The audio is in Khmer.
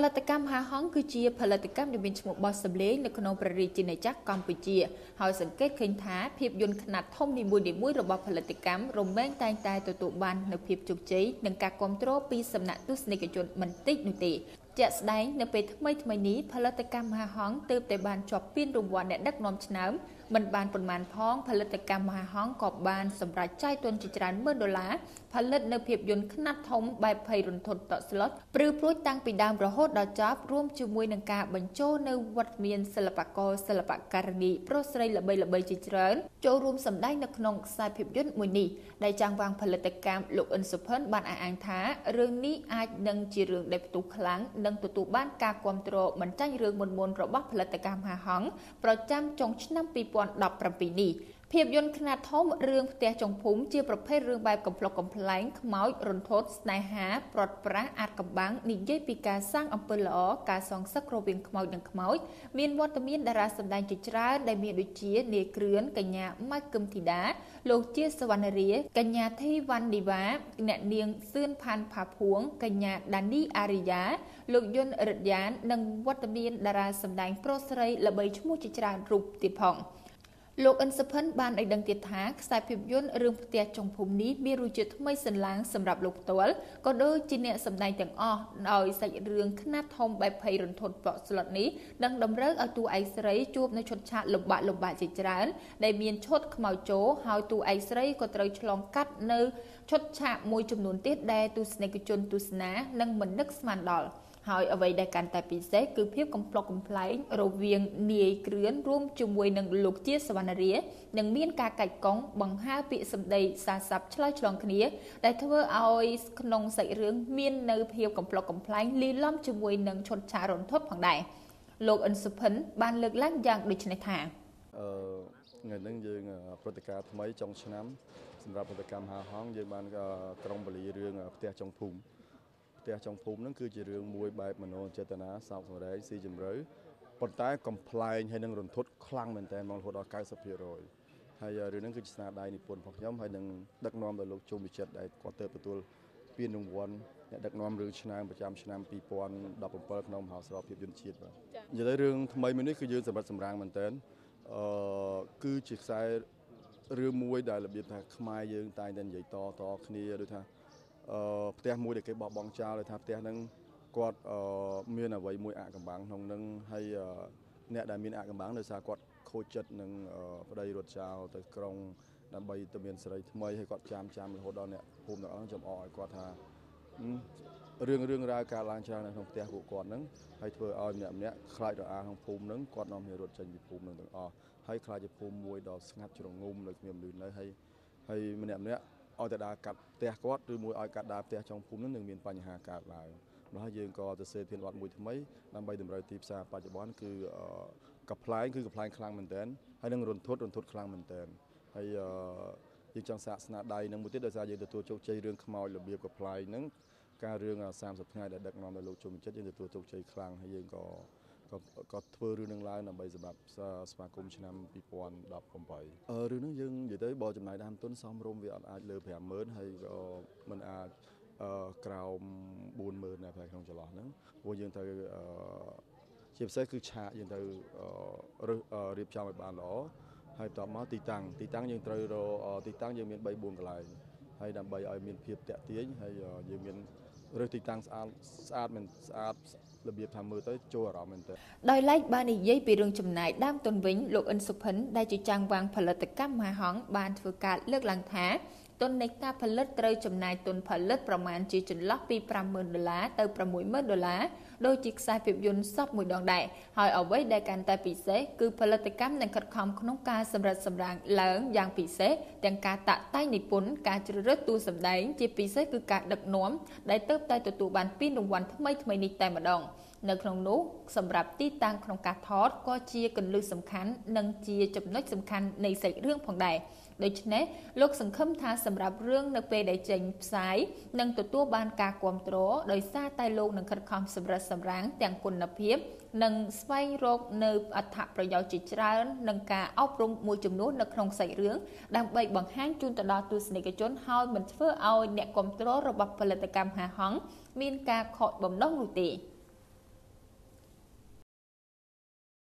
ផលិតកម្មហាហងគឺជាផលិតកម្មដែលមានឈ្មោះបោះសម្លេងនៅក្នុងព្រះរាជាណាចក្រកម្ពុជា ហើយសង្កេតឃើញថាភាពយន្តខ្នាតធំនីមួយៗរបស់ផលិតកម្មរមែងតែងតែទទួលបាននូវភាពជោគជ័យនិងការគ្រប់គ្រងពីសំណាក់ទស្សនិកជនមិនតិចនោះទេ ជាក់ស្ដែងនៅពេលថ្មីថ្មីនេះផលិតកម្មមហាហងទើបតែបានជាប់ពានរង្វាន់អ្នកដឹកនាំឆ្នាំមិនបានប៉ុន្មានផងផលិតកម្មមហាហងក៏បានសម្រេចចាយទុនជាច្រើនម៉ឺនដុល្លារផលិតនៅភាពយន្តខ្នាតធំបែបភ័យរន្ធត់តក់ស្លុតព្រឺព្រួយតាំងពីដើមរហូតដល់ចប់រួមជាមួយនឹងការបញ្ចូលនៅវត្តមានសិល្បករសិល្បករនីប្រុសស្រីល្បីៗជាច្រើនចូលរួមសម្ដែងនៅក្នុងខ្សែភាពយន្តមួយនេះដែលចាងវាងផលិតកម្មលោកអ៊ិនសុផិនបានអះអាងថារឿងនេះអាចនឹងជារឿងដែលផ្ទុះខ្លាំងនិងទទួលបានការគ្រប់គ្រងមិនចាញ់រឿងមុនមុនរបស់ផលិតកម្មហាហងប្រចាំចុងឆ្នាំ2017នេះ ភាពយន្តខ្នាតធំរឿងផ្ទះចុងភូមិជាប្រភេទរឿងបែបកំ pl ុកកំ pl ែងខ្មោចរន្ធត់ស្នេហាប្រត់ប្រាស់អាចកំបាំងនិយាយពីការសាងអំពើល្អការសងសឹករវាងខ្មោចនិងខ្មោចមានវត្តមានតារាសម្ដែងជាច្រើនដែលមានដូចជានាយគ្រឿនកញ្ញាម៉ាច់កឹមធីតាលោកជាសវណ្ណរាកញ្ញាធីវ៉ាន់ឌីវ៉ាអ្នកនាងសឿនផាន់ផាភួងកញ្ញាដានីអារីយ៉ាលោកយុនរិទ្ធយ៉ាននិងវត្តមានតារាសម្ដែងប្រុសស្រីល្បីឈ្មោះជាច្រើនរូបទៀតផង។ លោកអិនសុផិនបានឲ្យដឹងទៀតថាខ្សែភាពយន្តរឿងផ្ទះចុងភូមិនេះមានរសជាតិថ្មីសន្លាងសម្រាប់លោកផ្ទាល់ក៏ដូចជាអ្នកសម្ដែងទាំងអស់ដោយសាច់រឿងខ្នាតធំបែបភ័យរន្ធត់ប្រក់ស្លុតនេះនឹងតម្រូវឲ្យតួឯកស្រីជួបនៅឈុតឆាកលំបាកលំបាកជាច្រើន ដែលមានឈុតខ្មៅជោហើយតួឯកស្រីក៏ត្រូវឆ្លងកាត់នៅឈុតឆាកមួយចំនួនទៀតដែលទស្សនិកជនទស្សនានឹងមិននឹកស្មានដល់ ហើយអ្វីដែលកាន់តែពិសេសគឺភាពកំ pl ុកកំ pl ែងរវាងនាយគ្រឿនរួមជាមួយនឹងលោកជាសវណ្ណរានឹងមានការកាច់កង់បង្ហើរពាក្យសម្ដីសារស័ព្ទឆ្លើយឆ្លងគ្នា ដែលធ្វើឲ្យក្នុងសាច់រឿងមាននៅភាពកំ pl ុកកំ pl ែងលីឡំជាមួយនឹងឈុតឆាករន្ធត់ផងដែរលោកអិនសុផិនបានលើកឡើងយ៉ាងដូចនេះថាអឺថ្ងៃនេះយើងព្រឹត្តិការណ៍ថ្មីចុងឆ្នាំសម្រាប់ព្រឹត្តិកម្មហាហងយើងបានក្រុមបលីរឿងផ្ទះចុងភូមិ ផ្ទះចុងភូមិហ្នឹងគឺជារឿងមួយបែបមโนចេតនាសោកសង្រេងស៊ីជម្រៅប៉ុន្តែកំ pl ែងហើយនឹងរន្ធត់ខ្លាំងមែនតើមករហូតដល់90%ហើយរឿងហ្នឹងគឺជាស្នាដៃនិពន្ធរបស់ខ្ញុំហើយនឹងដឹកនាំដោយលោកជុំវិចិត្រដែលគាត់ទៅទទួលពានរង្វាន់អ្នកដឹកនាំរឿងឆ្នាំប្រចាំឆ្នាំ2017ក្នុងមហោស្រពភាពយន្តជាតិបាទនិយាយទៅរឿងថ្មីមួយនេះគឺយើងសម្រាប់សម្រាំងមែនតើអឺគឺជាខ្សែរឿងមួយដែលរបៀបថាខ្មែរយើងតែងតែនិយាយតតគ្នាដូចថា ផ្ទះមួយដែលគេបោះបង់ចោលថាផ្ទះហ្នឹងគាត់មានអ្វីមួយអកម្បាំងក្នុងហ្នឹងហើយអ្នកដែលមានអកម្បាំងដោយសារគាត់ខូចចិត្តនឹងប្តីរត់ចោលទៅក្រុងដើម្បីទៅមានសេរីថ្មីហើយគាត់ចាំចាំរហូតដល់អ្នកភូមិទាំងអស់ចំអកឲ្យគាត់ថារឿងរឿងរ៉ាវកើតឡើងច្រើននៅក្នុងផ្ទះពួកគាត់ហ្នឹងហើយធ្វើឲ្យម្នាក់ម្នាក់ខ្លាចរអាក្នុងភូមិហ្នឹងគាត់នាំគ្នារត់ចេញពីភូមិហ្នឹងទាំងអស់ហើយខ្លាចជាភូមិមួយដ៏ស្ងាត់ជ្រងំនៅគ្មានមនុស្សនៅហើយហើយម្នាក់ម្នាក់ ឲ្យតែដើរកាត់ផ្ទះគាត់ឬមួយឲ្យកាត់ដើរផ្ទះចុងភូមិនឹងនឹងមានបញ្ហាកើតឡើងម្ល៉េះយើងក៏ទៅសេធានវត្តមួយថ្មីដើម្បីតម្រូវទីផ្សារបច្ចុប្បន្នគឺកប្លែងគឺកប្លែងខ្លាំងមែនតើហើយនឹងរន្ធត់រន្ធត់ខ្លាំងមែនតើហើយយើងចង់សាកស្នាដៃនឹងមួយទៀតដោយសារយើងទទួលជោគជ័យរឿងខ្មោចរបៀបកប្លែងហ្នឹងការរឿង30ថ្ងៃដែលដឹកនាំដោយលោកជុំចិត្តយើងទទួលជោគជ័យខ្លាំងហើយយើងក៏ ក៏ក៏ធ្វើរឿងនឹងឡើងដើម្បីសម្រាប់ស្វាគមន៍ឆ្នាំ2018អឺរឿងនឹងយើងនិយាយទៅបើចំណាយដើមទុនសមរម្យវាអត់អាចលើ50000ហើយក៏មិនអាចអឺក្រោម40000ដែរក្នុងចន្លោះហ្នឹងព្រោះយើងទៅអឺជាពិសេសគឺឆាកយើងទៅរើសរៀបចំឲ្យបានល្អហើយបន្ទាប់មកទីតាំងទីតាំងយើងត្រូវរកទីតាំងយើងមាន3 4កន្លែងហើយដើម្បីឲ្យមានភាពតាក់ទាញហើយយើងមានរើសទីតាំងស្អាតស្អាតមិនស្អាត របៀបថាមើលទៅចូលអារម្មណ៍មែនតើដោយឡែកបាននិយាយពីរឿងចំណាយដើមទុនវិញលោកអិនសុផិនដែលជាចាំងវាងផលិតកម្មមហាហងបានធ្វើការលើកឡើងថាទុននៃការផលិតត្រូវចំណាយទុនផលិតប្រមាណជាចន្លោះពី50000ដុល្លារទៅ60000ដុល្លារដោយជាខ្សែភាពយន្តសពមួយដងដែរហើយអ្វីដែលកាន់តែពិសេសគឺផលិតកម្មនឹងខិតខំក្នុងការសម្រិតសម្រាំងឡើងយ៉ាងពិសេសទាំងការតាក់តែងនិពន្ធការជ្រើសរើសតួសម្ដែងជាពិសេសគឺការដឹកនាំដែលទៅតែទទួលបានពានរង្វាន់ថ្មីថ្មីនេះតែម្ដង នៅក្នុងនោះសម្រាប់ទីតាំងក្នុងការថតក៏ជាកន្លឹះសំខាន់និងជាចំណុចសំខាន់នៃសាច់រឿងផងដែរដូច្នេះលោកសង្ឃឹមថាសម្រាប់រឿងនៅពេលដែលចេញផ្សាយនឹងទទួលបានការគ្រប់គ្រងដោយសារតែលោកនឹងខិតខំសម្រិតសម្រាំងទាំងគុណភាព និងស្វែងរកនៅអត្ថប្រយោជន៍ជាច្រើននិងការអប់រំមួយចំនួននៅក្នុងសាច់រឿងដើម្បីបង្ហាញជូនទៅដល់ទស្សនិកជនហើយមិនធ្វើឲ្យអ្នកគ្រប់គ្រងរបស់ផលិតកម្មហាហងមានការខកបំណងនោះទេ។